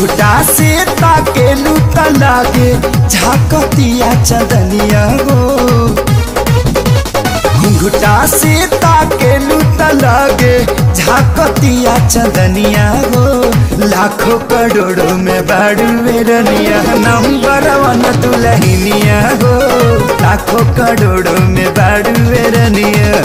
घुटा से ताकेलू त लागे झाकतिया चंदनिया हो घुटा से ताकेलू त लागे झाकतिया चंदनिया हो लाखों करोड़ों में बाड़ू रनिया नंबर वन दुलहिनिया हो लाखों करोड़ों में बाड़ू रनिया